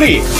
2023.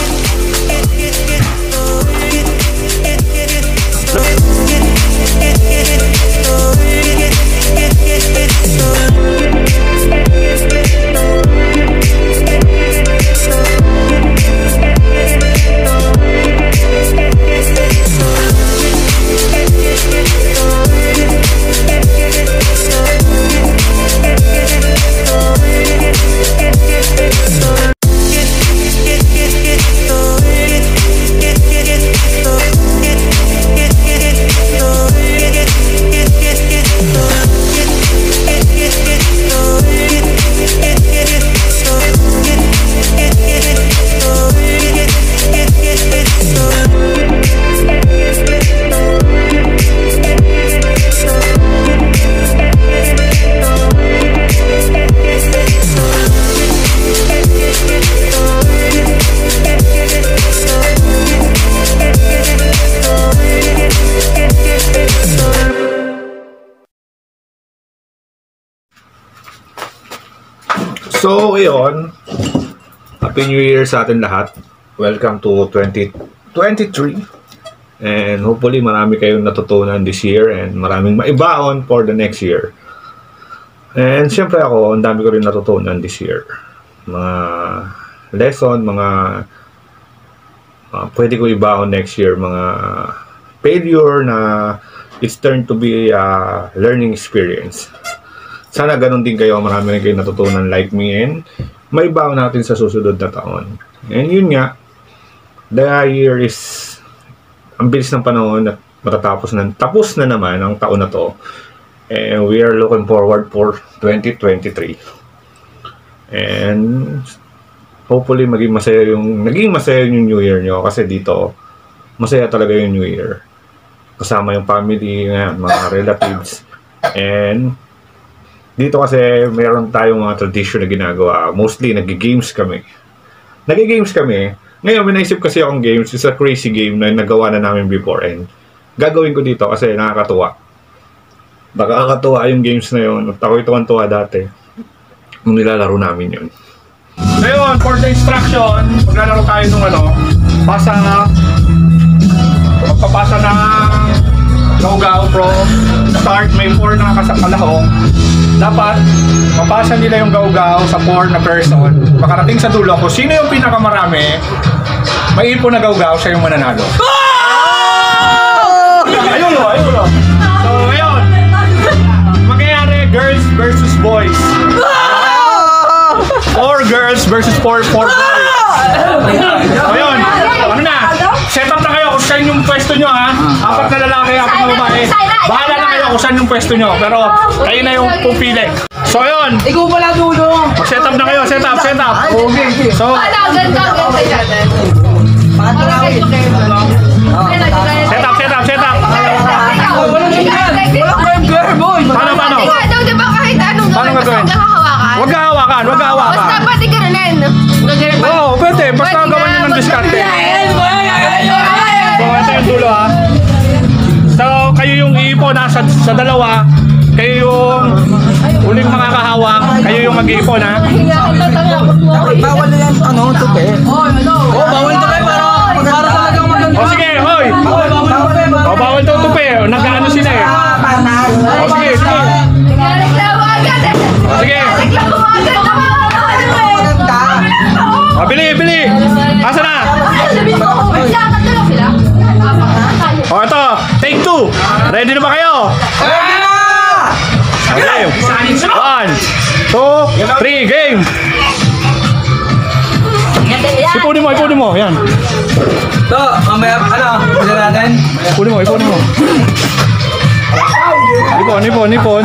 So, ayun. Happy New Year sa atin lahat. Welcome to 2023. And hopefully marami kayong natutunan this year and maraming maibaon for the next year. And syempre ako, ang dami ko rin natutunan this year. Mga lesson, mga uh, pwede ko ibaon next year, mga failure na it's turned to be a learning experience sana ganun din kayo, marami rin kayo natutunan like me and may baon natin sa susunod na taon. And yun nga, the year is ang bilis ng panahon at matatapos na, tapos na naman ang taon na to. And we are looking forward for 2023. And hopefully maging masaya yung, naging masaya yung New Year nyo kasi dito, masaya talaga yung New Year. Kasama yung family, mga relatives. And dito kasi meron tayong mga tradition na ginagawa. Mostly, nag-games kami. Nag-games kami. Ngayon, may naisip kasi akong games. It's a crazy game na nagawa na namin before. And gagawin ko dito kasi nakakatuwa. Baka kakatuwa yung games na yun. At ako ito ang tuwa dati. Nung nilalaro namin yun. Ngayon, for the instruction, maglalaro tayo nung ano, pasa, magpapasa ng Gaugaw from start may 4 na kasakalahok dapat mapasa nila yung gaugaw sa 4 na person. Makarating sa dulo kung sino yung pinakamarami? May ipon na gaugaw siya yung mananalo. Ayun o ayun o so ngayon mangyayari girls versus boys. 4 girls versus 4 4 boys. Ayun. Ano na? Set up na kayo. Kung saan yung pwesto nyo ha? Apat na lalaki apat na babae. Bahala kung saan yung pwesto nyo pero kayo na yung pupili so ayun Ikaw pala dulo. Mag-set up na kayo, set up, set up. Okay. So, Alagan ka, ganda yan. Pangatlo na ako. set up, set up, set up. Walang ganyan. Walang girl, girl, boy. Paano, paano? Ikaw daw, di ba kahit anong Paano gawin, basta gagawin? huwag kang hahawakan. Huwag hawakan, huwag hawakan. Basta pati ganunin. Gaganon pa. Oo, pwede. Basta Pwede gawan nyo na, ng diskarte. mag- So, ito yung dulo ha. Kayo yung iipon ha, sa, sa dalawa. Kayo yung huling makakahawak. Kayo yung mag-iipon ha. Bawal na yan, ano, tupe. Oh, bawal tupe para para talagang maganda. O sige, hoy. Bawal, bawal, bawal. O, bawal to tupe. Nag-ano sila eh. O, sige, sige. Sige. O, bili, bili. Asa na? O, ito. Take two. Ready na ba kayo? Ready na! Okay. One, two, three, game. Ipunin mo, ipunin mo. Yan. To, mamaya, ano, bisa natin? Ipunin mo, ipunin mo. Ipon, ipon, ipon.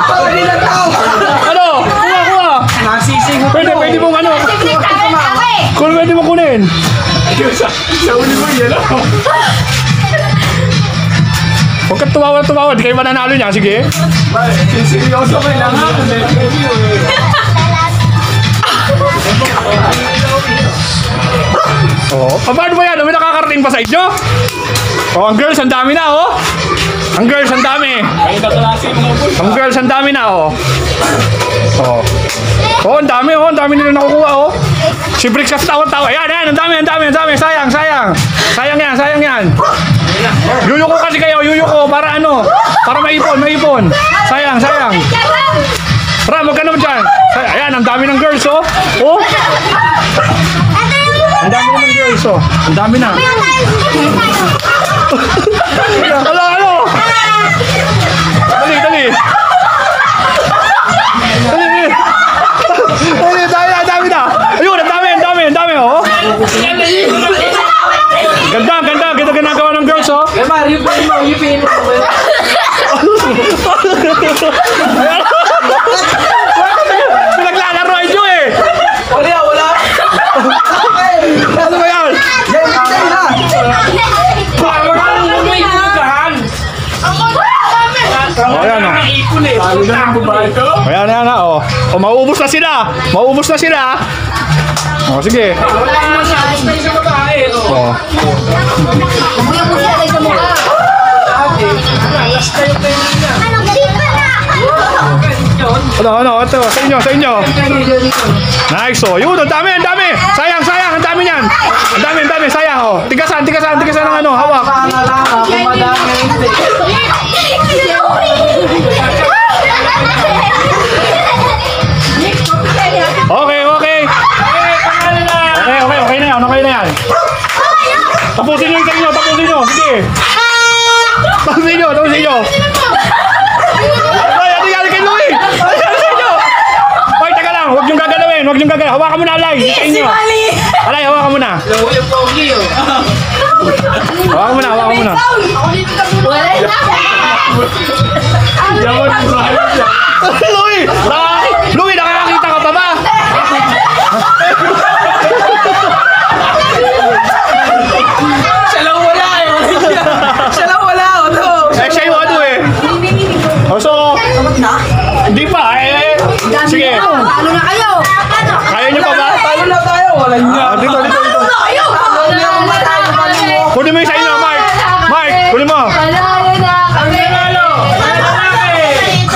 Ano? Kuha, kuha. Nasising mo. Pwede, pwede mong ano. Na kami. Kung pwede mo kunin. sa, sa uli mo yan. Huwag ka tumawa-tumawa, di kayo mananalo niya. Sige. Seryoso kailangan. Oo. Oh. paano ba yan? May nakakarating pa sa inyo? Oh, ang girls, ang dami na, oh. Ang girls, ang dami. Ang girls, ang dami na, oh. Oh. Oh, ang dami, oh. Ang dami nila nakukuha, oh. Si Brix kasi tawa-tawa. Yan, yan. Ang dami, ang dami, ang dami. Sayang, sayang. Sayang yan, sayang yan. Yuyuko kasi kayo, yuyuko. Para ano? Para maipon, maipon. Sayang, sayang. Ram, huwag ka naman dyan. Ayan, ang dami ng girls, oh. Oh, ang dami ng girls, oh. Ang dami na. Wala, Yeah. Ayan, ayan, na, oh. Oh, mauubos na sila. Mauubos na sila. Oh, sige. Oh. Ano, ano, ito, sa inyo, sa inyo. Nice, oh. Yun, ang dami, ang dami. Sayang, sayang, ang dami niyan. Ang dami, ang dami, sayang, oh. Tigasan, tigasan, tigasan ng ano, hawak. Pangalama, okay na yan. Tapusin nyo yung sa inyo, tapusin nyo. Sige. Tapusin nyo, tapusin nyo. Ay, ano yan kay Louie? Ano yan sa inyo? Ay, taga lang, huwag niyong gagalawin, huwag niyong gagalawin. Hawakan mo na, Alay. Sa inyo. Alay, hawakan mo na. Hawakan mo na, hawakan mo na. Wala na. Louie! Naka- Louie, Talo na kayo. Kaya niyo pa ba? Talo na tayo, wala niya. Ah, dito, dito, dito. na kayo. Talo na talo mo. Kunin mo yung sa inyo, Mark. Mark, kunin mo. Panalo na kami.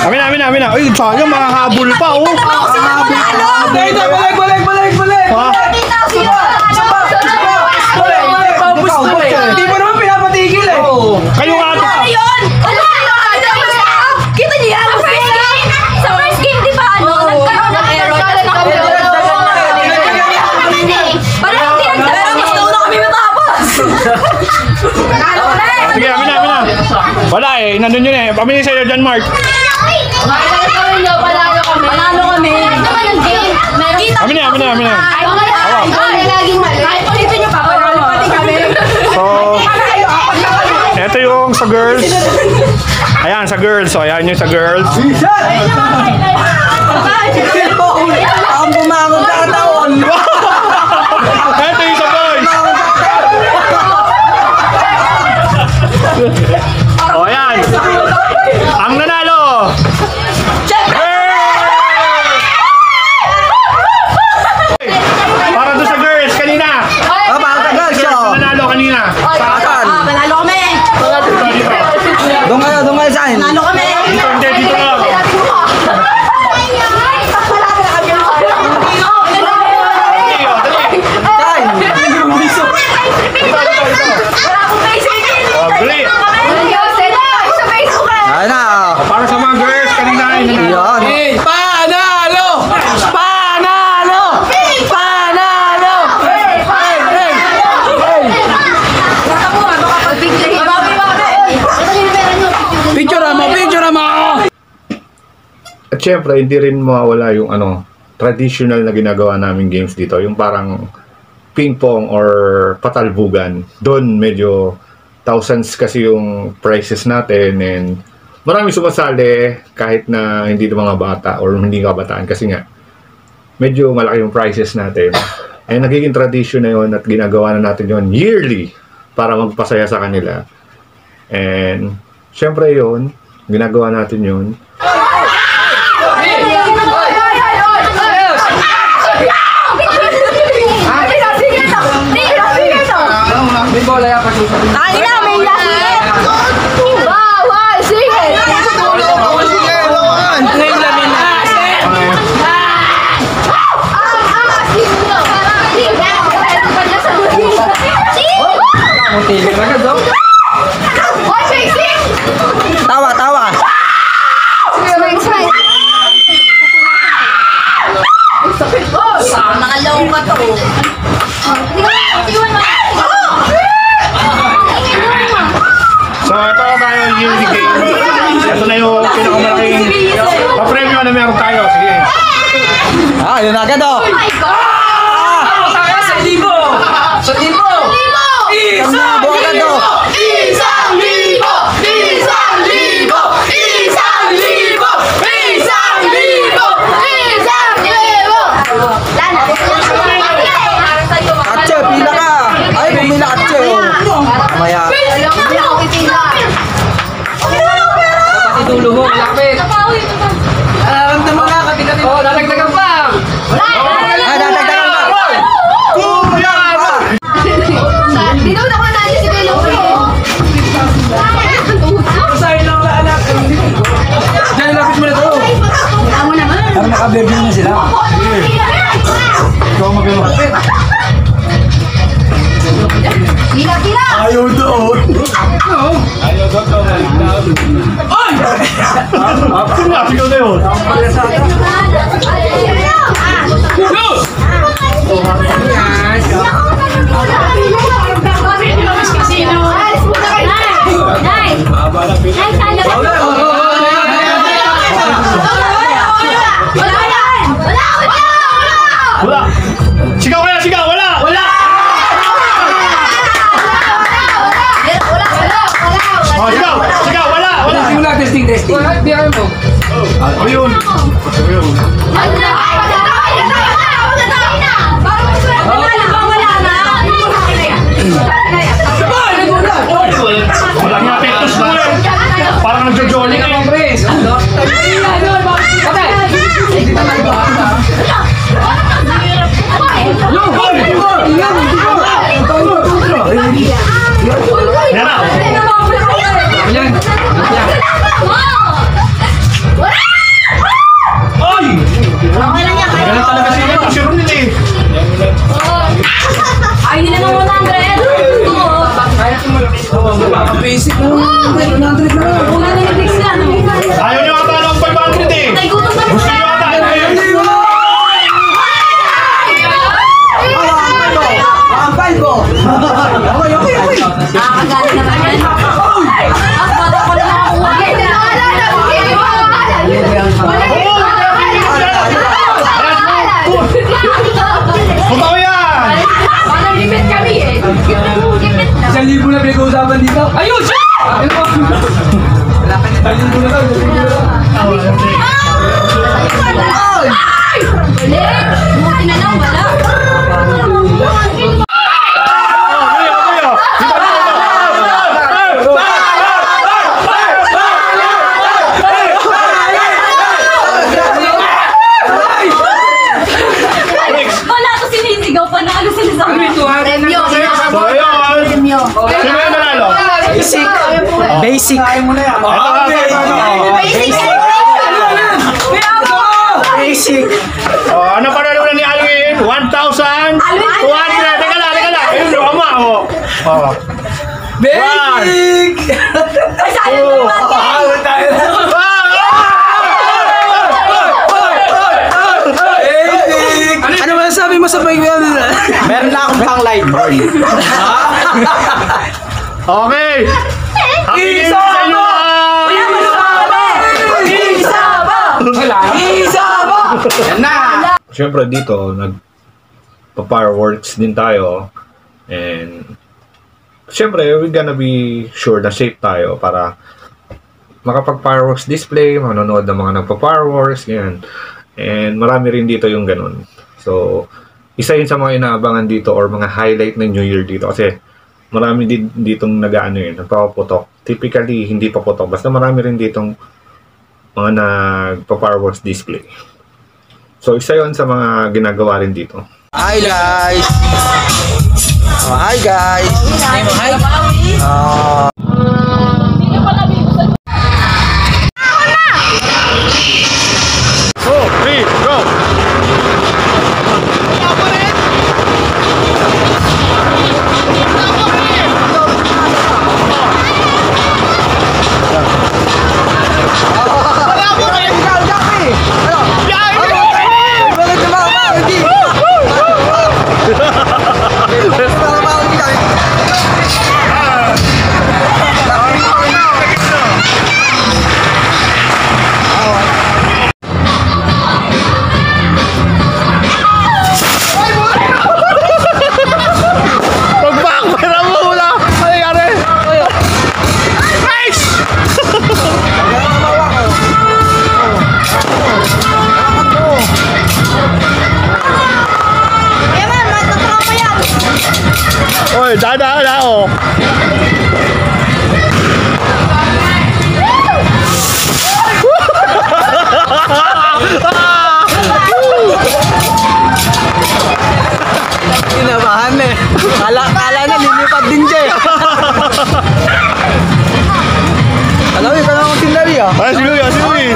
Amin na, amin na, amin na. Ay, sayang, makahabol pa, oh. Dahil na, balik, balik, balik, Wala eh, nandun yun eh. Pamili sa'yo dyan, Mark. Panalo kami. Panalo kami. game. Meron Amin na, amin na, amin na. Panalo kami. So, eto yung sa girls. Ayan, sa girls. So, ayan yung sa girls. Ang bumangon ka taon. Syempre, hindi rin mawawala yung ano, traditional na ginagawa naming games dito. Yung parang ping-pong or patalbugan. Doon medyo thousands kasi yung prices natin and marami sumasali kahit na hindi mga bata or hindi kabataan kasi nga medyo malaki yung prices natin. And nagiging tradition na yun at ginagawa na natin yun yearly para magpasaya sa kanila. And syempre yun, ginagawa natin yun. Na yung pinakamalaking pa-premyo na meron tayo. Sige. Ah, yun agad oh. Sa libo! Sa libo! Kamabo agad oh. Lame. Wala, biyahe mo. Oh, yun. Ayun. Wala nga petos na. Parang nagjo-jolly ka. Pres! Patay! Yan na. Yan! Ay! Ganun talaga si Ito. Si Ronil eh. Ay, nila ng 100. Basic na. 100 na. Wala na yung fix na. Basic. Kaya mo na yan. Ito nga, ito, ito. Basic. Basic. Oh, ano pa na ni Alvin? 1,000? 200. Teka lang, teka lang. Ayun, yung ama, oh. Oh. Basic. Ay, sayang naman. Ano tayo na? Basic. Ano masasabi mo sa bike Meron na akong pang light boy. Okay. Happy New Year sa inyo lahat! Wala! Yan. Siyempre dito, nag fireworks din tayo. And siyempre, we're gonna be sure na safe tayo para makapag-fireworks display, manonood ng mga nagpa-fireworks, yan. And marami rin dito yung ganun. So, isa yun sa mga inaabangan dito or mga highlight ng New Year dito kasi marami din ditong nag-ano yun, nagpapaputok. Typically, hindi pa putok. Basta marami rin ditong mga nagpa-fireworks display. So, isa yun sa mga ginagawa rin dito. Hi guys! Oh, hi guys! Hi! Ah, akong sindari ah. Ay, sige, sige, sige.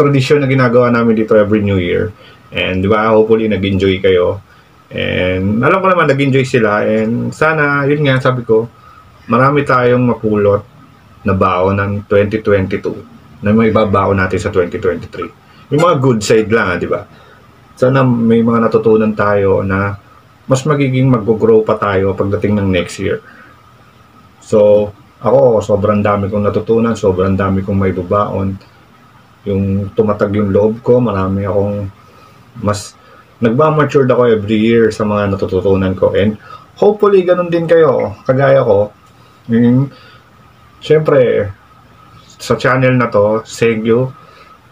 Tradisyon na ginagawa namin dito every New Year. And di ba, hopefully nag-enjoy kayo. And alam ko naman nag-enjoy sila. And sana, yun nga sabi ko, marami tayong mapulot na baon ng 2022 na may babaon natin sa 2023. Yung mga good side lang, ah, di ba? Sana may mga natutunan tayo na mas magiging mag-grow pa tayo pagdating ng next year. So, ako, sobrang dami kong natutunan, sobrang dami kong may babaon. Yung tumatag yung loob ko, marami akong mas nagmamature ako every year sa mga natututunan ko. And hopefully, ganun din kayo, kagaya ko. Mm, Siyempre, sa channel na to, thank you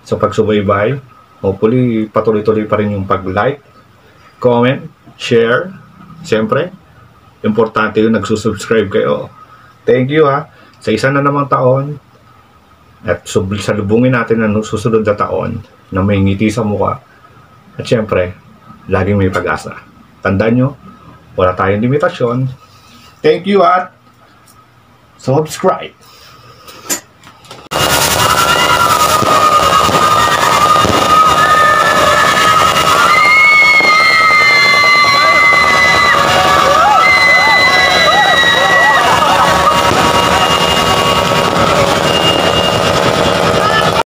sa pagsubaybay. Hopefully, patuloy-tuloy pa rin yung pag-like, comment, share. Siyempre, importante yung nagsusubscribe kayo. Thank you ha. Sa isa na namang taon, at salubungin natin ang susunod na taon na may ngiti sa mukha. At siyempre, laging may pag-asa. Tandaan nyo, wala tayong limitasyon. Thank you at subscribe.